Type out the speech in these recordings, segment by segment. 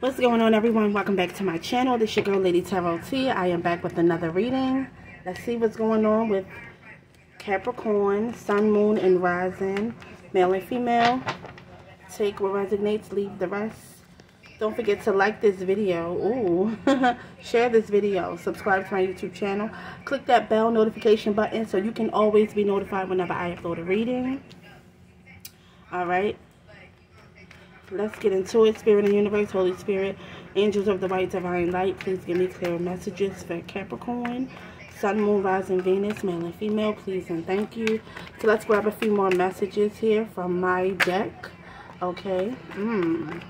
What's going on everyone? Welcome back to my channel. This is your girl Lady Tarot T. I am back with another reading. Let's see what's going on with Capricorn, Sun, Moon, and Rising. Male and female. Take what resonates, leave the rest. Don't forget to like this video. Ooh. Share this video. Subscribe to my YouTube channel. Click that bell notification button so you can always be notified whenever I upload a reading. Alright let's get into it. Spirit and universe, Holy Spirit, angels of the white divine light, please give me clear messages for Capricorn. Sun, Moon, Rising, Venus, male and female, please and thank you. So let's grab a few more messages here from my deck. Okay. Mm.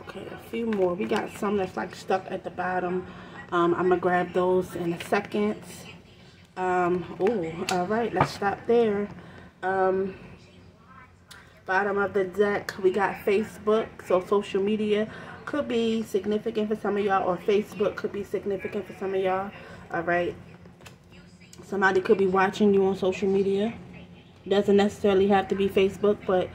Okay, a few more. We got some that's like stuck at the bottom. Um, I'm going to grab those in a second. Um, oh, all right, let's stop there. Um, bottom of the deck. We got facebook so social media could be significant for some of y'all or facebook could be significant for some of y'all all right? Somebody could be watching you on social media. Doesn't necessarily have to be facebook but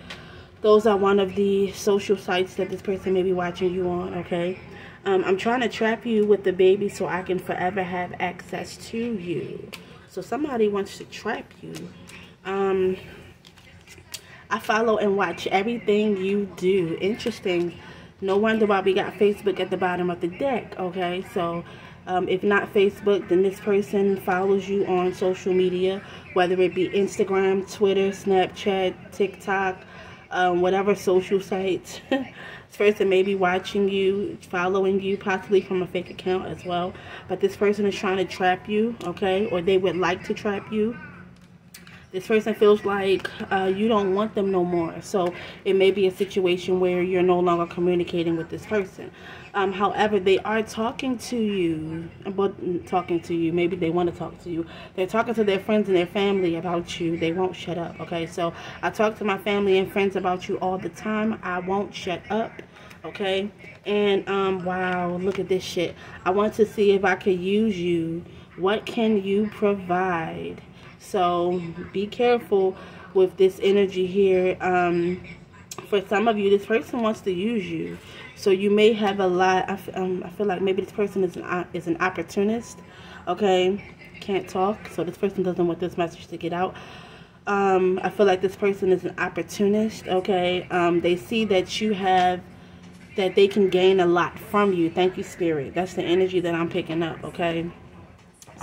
those are one of the social sites that this person may be watching you on okay? Um, i'm trying to trap you with the baby so i can forever have access to you. So somebody wants to trap you. Um I follow and watch everything you do. Interesting. No wonder why we got Facebook at the bottom of the deck, okay? So, um, if not Facebook, then this person follows you on social media, whether it be Instagram, Twitter, Snapchat, TikTok, um, whatever social sites. this person may be watching you, following you, possibly from a fake account as well. But this person is trying to trap you, okay? Or they would like to trap you this person feels like uh, you don't want them no more. So it may be a situation where you're no longer communicating with this person. Um, however, they are talking to you, but talking to you. Maybe they want to talk to you. They're talking to their friends and their family about you. They won't shut up. Okay, so I talk to my family and friends about you all the time. I won't shut up. Okay, and um, wow, look at this shit. I want to see if I could use you. What can you provide? So be careful with this energy here. Um, for some of you, this person wants to use you. So you may have a lot. I, um, I feel like maybe this person is an, uh, is an opportunist. Okay. Can't talk. So this person doesn't want this message to get out. Um, I feel like this person is an opportunist. Okay. Um, they see that you have that they can gain a lot from you. Thank you, Spirit. That's the energy that I'm picking up, okay?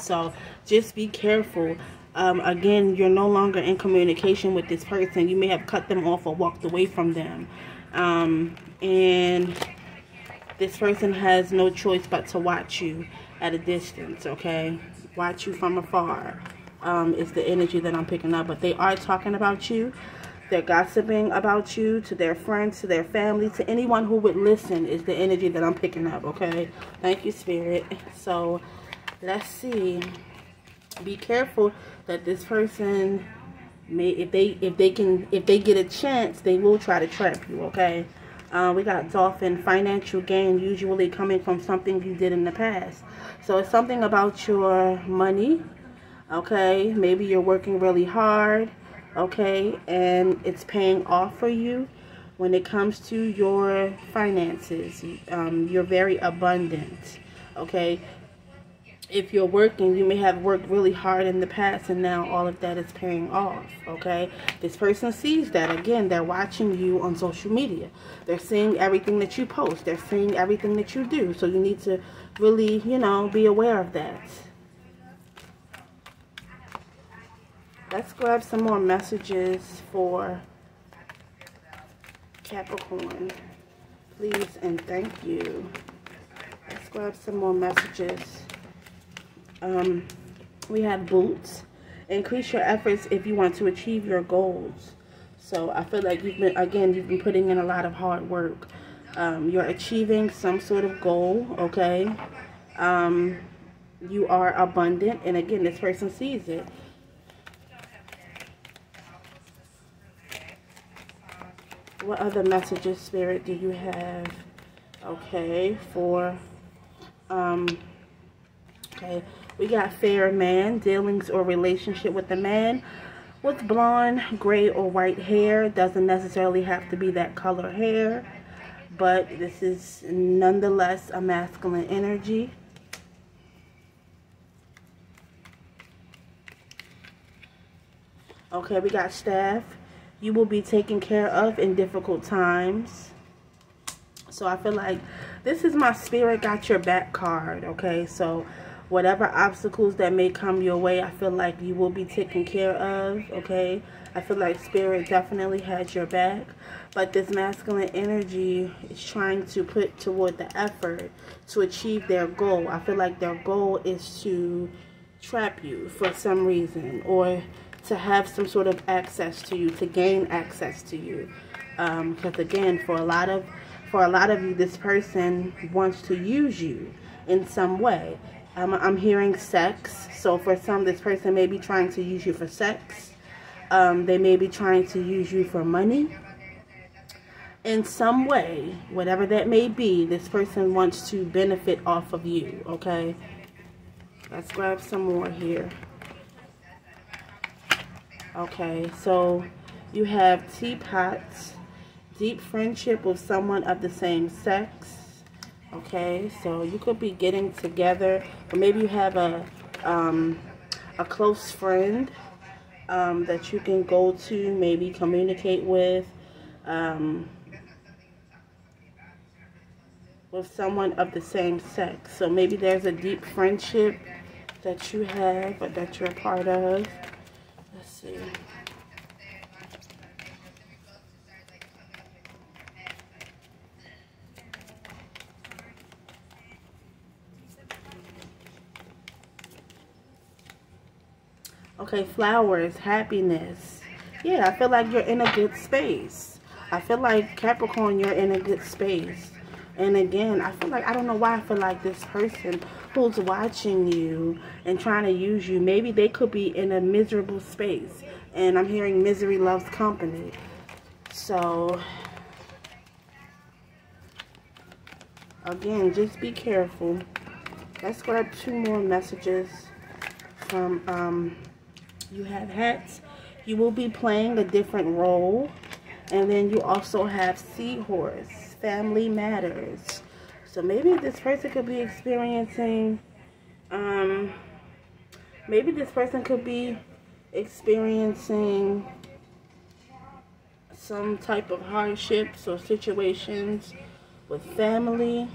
So just be careful um, again, you're no longer in communication with this person. You may have cut them off or walked away from them. Um, and this person has no choice but to watch you at a distance, okay? Watch you from afar um, is the energy that I'm picking up. But they are talking about you. They're gossiping about you to their friends, to their family, to anyone who would listen is the energy that I'm picking up, okay? Thank you, Spirit. So, let's see be careful that this person may if they if they can if they get a chance they will try to trap you okay? Uh, we got dolphin financial gain usually coming from something you did in the past. So it's something about your money okay? Maybe you're working really hard okay? And it's paying off for you when it comes to your finances um, you're very abundant okay if you're working, you may have worked really hard in the past and now all of that is paying off, okay? This person sees that. Again, they're watching you on social media. They're seeing everything that you post. They're seeing everything that you do. So you need to really, you know, be aware of that. Let's grab some more messages for Capricorn. Please and thank you. Let's grab some more messages um, we have boots. Increase your efforts if you want to achieve your goals. So I feel like you've been, again, you've been putting in a lot of hard work. Um, you're achieving some sort of goal, okay? Um, you are abundant. And again, this person sees it. What other messages, Spirit, do you have? Okay, for, um, okay, we got fair man, dealings or relationship with a man with blonde, gray, or white hair. Doesn't necessarily have to be that color hair. but this is nonetheless a masculine energy. Okay, we got staff. You will be taken care of in difficult times. So I feel like this is my spirit got your back card. Okay, so whatever obstacles that may come your way, I feel like you will be taken care of, okay? I feel like spirit definitely has your back, but this masculine energy is trying to put toward the effort to achieve their goal. I feel like their goal is to trap you for some reason or to have some sort of access to you, to gain access to you. Um, because again, for a lot of for a lot of you, this person wants to use you in some way. Um, I'm hearing sex. So for some, this person may be trying to use you for sex. Um, they may be trying to use you for money. In some way, whatever that may be, this person wants to benefit off of you, okay? Let's grab some more here. Okay, so you have teapots, deep friendship with someone of the same sex, okay so you could be getting together or maybe you have a um, a close friend um, that you can go to maybe communicate with um, with someone of the same sex. So maybe there's a deep friendship that you have or that you're a part of. Let's see Okay, flowers, happiness. Yeah, I feel like you're in a good space. I feel like Capricorn, you're in a good space. And again, I feel like, I don't know why I feel like this person who's watching you and trying to use you, maybe they could be in a miserable space. And I'm hearing misery loves company. So, again, just be careful. Let's grab two more messages from um, you have hats. You will be playing a different role. And then you also have seahorse, family matters. So maybe this person could be experiencing, um, maybe this person could be experiencing some type of hardships or situations with family.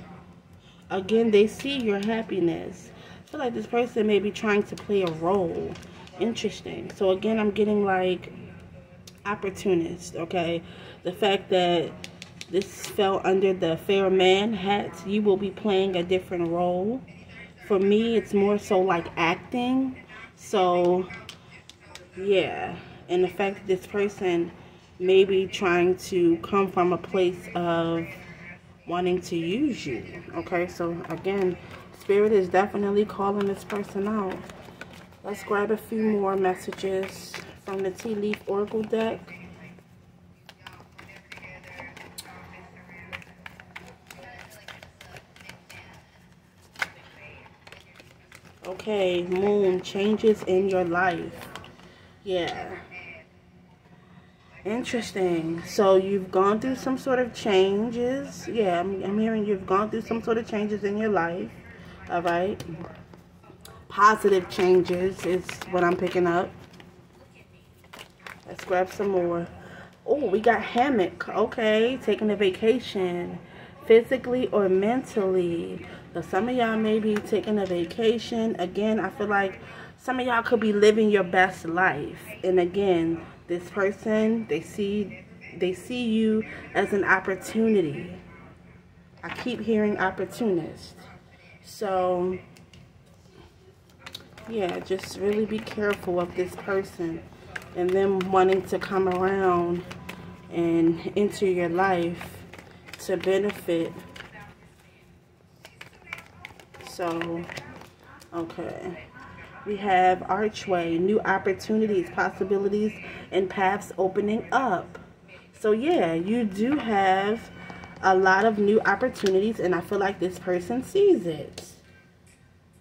Again, they see your happiness. I feel like this person may be trying to play a role interesting. So again, I'm getting like opportunist, okay? The fact that this fell under the fair man hat, you will be playing a different role. For me, it's more so like acting. So, yeah. And the fact that this person may be trying to come from a place of wanting to use you. Okay, so again, Spirit is definitely calling this person out. Let's grab a few more messages from the Tea Leaf Oracle deck. Okay, moon, changes in your life. Yeah. Interesting. So you've gone through some sort of changes. Yeah, I'm, I'm hearing you've gone through some sort of changes in your life. All right positive changes is what I'm picking up. Let's grab some more. Oh, we got hammock. Okay, taking a vacation. Physically or mentally. So some of y'all may be taking a vacation. Again, I feel like some of y'all could be living your best life. And again, this person, they see they see you as an opportunity. I keep hearing opportunist. So yeah, just really be careful of this person and them wanting to come around and enter your life to benefit. So, okay. We have archway, new opportunities, possibilities, and paths opening up. So, yeah, you do have a lot of new opportunities, and I feel like this person sees it.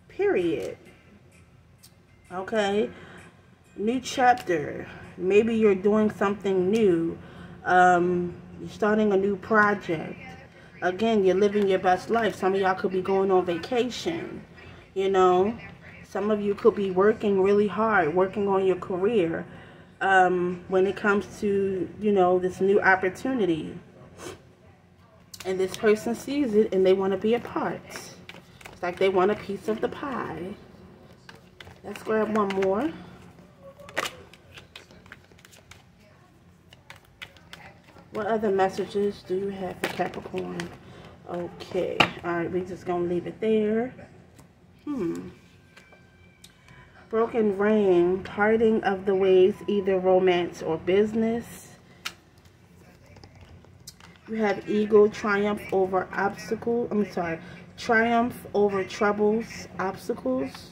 Period. Okay? New chapter. Maybe you're doing something new. Um, you're starting a new project. again, you're living your best life. Some of y'all could be going on vacation, you know. Some of you could be working really hard, working on your career um, when it comes to, you know, this new opportunity. And this person sees it and they want to be a part. It's like they want a piece of the pie. Let's grab one more. What other messages do you have for Capricorn? Okay. Alright, we're just going to leave it there. Hmm. Broken ring, parting of the ways, either romance or business. You have eagle triumph over obstacle. I'm sorry, triumph over troubles, obstacles.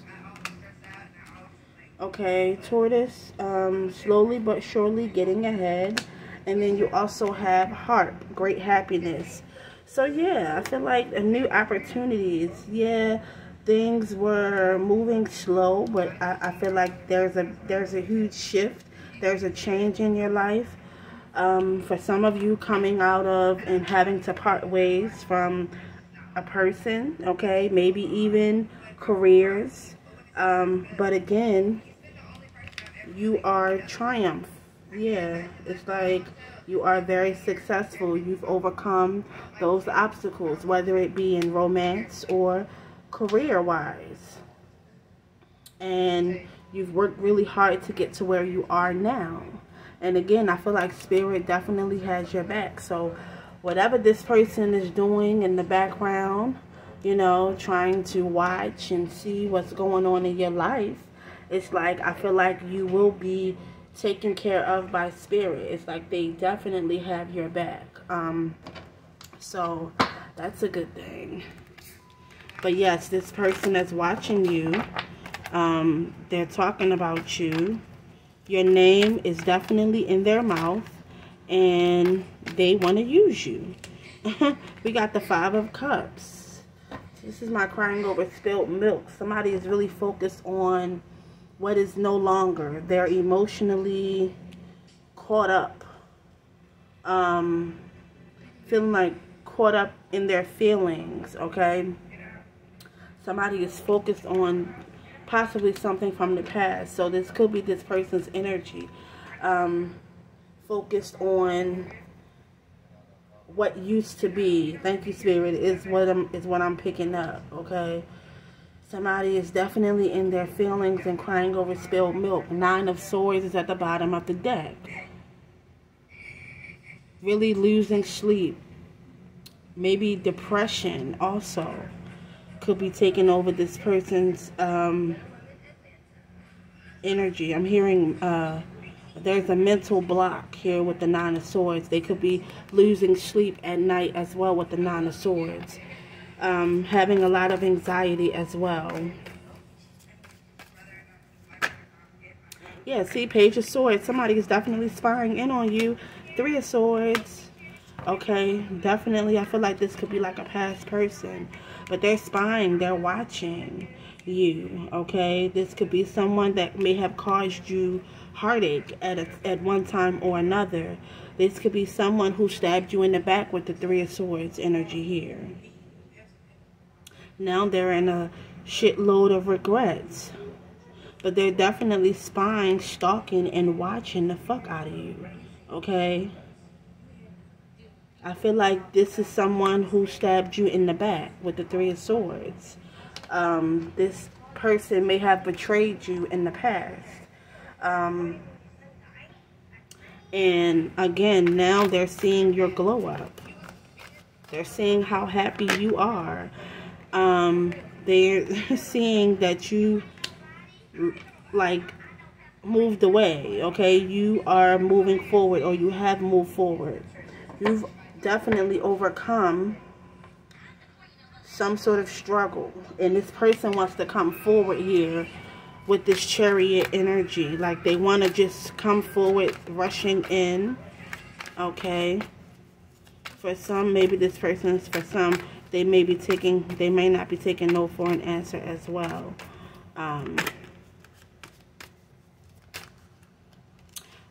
Okay, tortoise, um, slowly but surely getting ahead. And then you also have harp, great happiness. So yeah, I feel like a new opportunities. Yeah, things were moving slow, but I, I feel like there's a there's a huge shift. There's a change in your life. Um, for some of you coming out of and having to part ways from a person, okay, maybe even careers. Um, but again, you are triumph yeah, it's like you are very successful. You've overcome those obstacles, whether it be in romance or career-wise. And you've worked really hard to get to where you are now. And again, I feel like Spirit definitely has your back. So whatever this person is doing in the background, you know, trying to watch and see what's going on in your life, it's like I feel like you will be taken care of by spirit. It's like they definitely have your back. Um, so that's a good thing. But yes, this person that's watching you, um, they're talking about you. Your name is definitely in their mouth and they want to use you. we got the Five of Cups. This is my crying over spilled milk. Somebody is really focused on what is no longer. They're emotionally caught up. Um, feeling like caught up in their feelings, okay? Somebody is focused on possibly something from the past. So this could be this person's energy. Um, focused on what used to be. Thank you, Spirit, is what I'm is what I'm picking up, okay? Somebody is definitely in their feelings and crying over spilled milk. Nine of Swords is at the bottom of the deck. Really losing sleep. Maybe depression also could be taking over this person's um, energy. I'm hearing uh, there's a mental block here with the Nine of Swords. They could be losing sleep at night as well with the Nine of Swords um, having a lot of anxiety as well. Yeah, see, Page of Swords. Somebody is definitely spying in on you. Three of Swords. Okay, definitely. I feel like this could be like a past person. But they're spying. They're watching you. Okay, this could be someone that may have caused you heartache at, a, at one time or another. This could be someone who stabbed you in the back with the Three of Swords energy here. Now they're in a shitload of regrets. But they're definitely spying, stalking, and watching the fuck out of you. Okay? I feel like this is someone who stabbed you in the back with the Three of Swords. Um, this person may have betrayed you in the past. Um, and again, now they're seeing your glow up. They're seeing how happy you are um, they're seeing that you like moved away okay? You are moving forward or you have moved forward. You've definitely overcome some sort of struggle and this person wants to come forward here with this chariot energy. Like they want to just come forward rushing in okay? For some maybe this person is for some they may be taking, they may not be taking no for an answer as well. Um,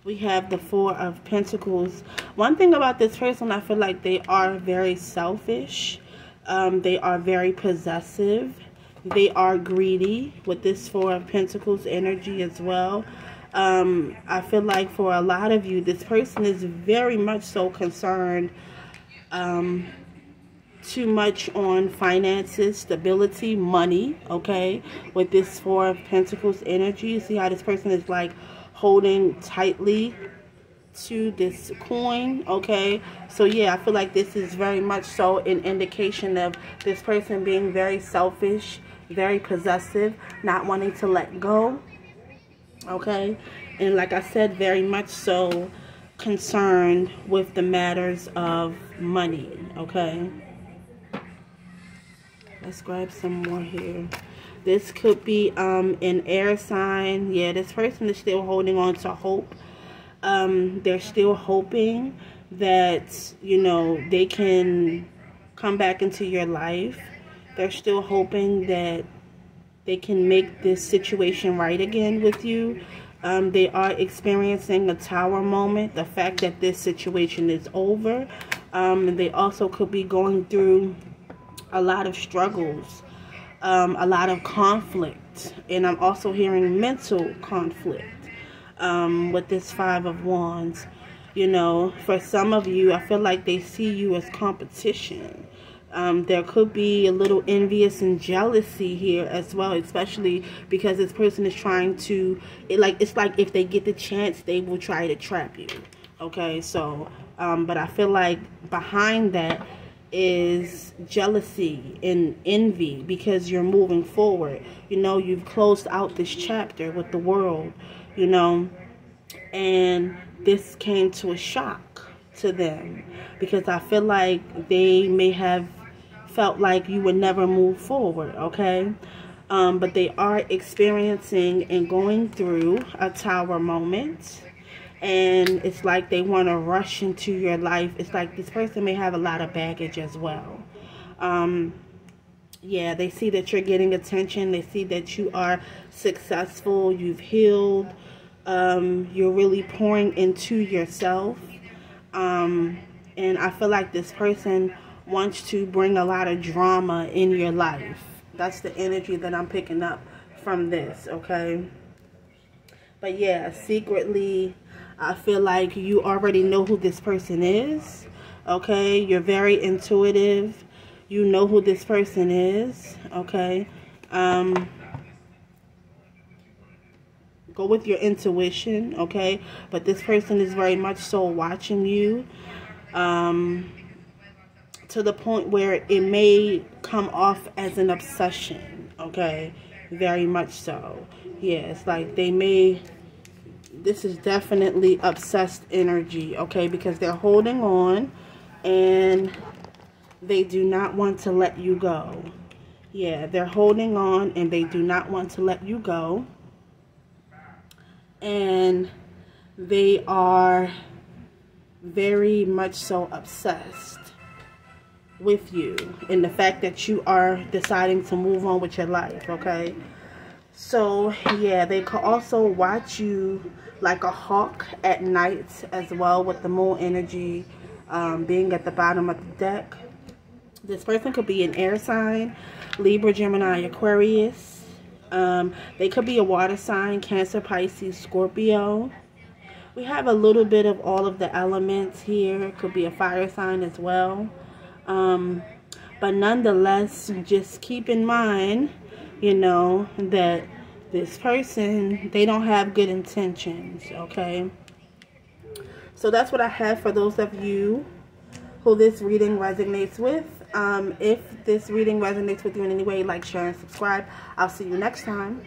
we have the Four of Pentacles. One thing about this person, I feel like they are very selfish. Um, they are very possessive. They are greedy with this Four of Pentacles energy as well. Um, I feel like for a lot of you, this person is very much so concerned um, too much on finances, stability, money, okay? With this Four of Pentacles energy, you see how this person is like holding tightly to this coin, okay? So yeah, I feel like this is very much so an indication of this person being very selfish, very possessive, not wanting to let go, okay? And like I said, very much so concerned with the matters of money, okay? Let's grab some more here. This could be um, an air sign. Yeah, this person is still holding on to hope. Um, they're still hoping that, you know, they can come back into your life. They're still hoping that they can make this situation right again with you. Um, they are experiencing a tower moment. The fact that this situation is over. Um, and they also could be going through a lot of struggles, um, a lot of conflict, and I'm also hearing mental conflict um, with this Five of Wands. You know, for some of you, I feel like they see you as competition. Um, there could be a little envious and jealousy here as well, especially because this person is trying to, it like it's like if they get the chance, they will try to trap you. Okay, so, um, but I feel like behind that is jealousy and envy because you're moving forward. You know, you've closed out this chapter with the world, you know, and this came to a shock to them because I feel like they may have felt like you would never move forward, okay? Um, but they are experiencing and going through a tower moment and it's like they want to rush into your life. It's like this person may have a lot of baggage as well. Um, yeah, they see that you're getting attention. They see that you are successful. You've healed. Um, you're really pouring into yourself. Um, and I feel like this person wants to bring a lot of drama in your life. That's the energy that I'm picking up from this, okay? But yeah, secretly I feel like you already know who this person is. Okay, you're very intuitive. You know who this person is. Okay, um, go with your intuition. Okay, but this person is very much so watching you. Um, to the point where it may come off as an obsession. Okay, very much so. It's like they may this is definitely obsessed energy, okay? Because they're holding on and they do not want to let you go. Yeah, they're holding on and they do not want to let you go. And they are very much so obsessed with you and the fact that you are deciding to move on with your life, okay? So, yeah, they could also watch you like a hawk at night as well with the moon energy um, being at the bottom of the deck. This person could be an air sign, Libra, Gemini, Aquarius. Um, they could be a water sign, Cancer, Pisces, Scorpio. We have a little bit of all of the elements here. Could be a fire sign as well. Um, but nonetheless, just keep in mind you know, that this person, they don't have good intentions, okay? So that's what I have for those of you who this reading resonates with. Um, if this reading resonates with you in any way, like, share, and subscribe. I'll see you next time.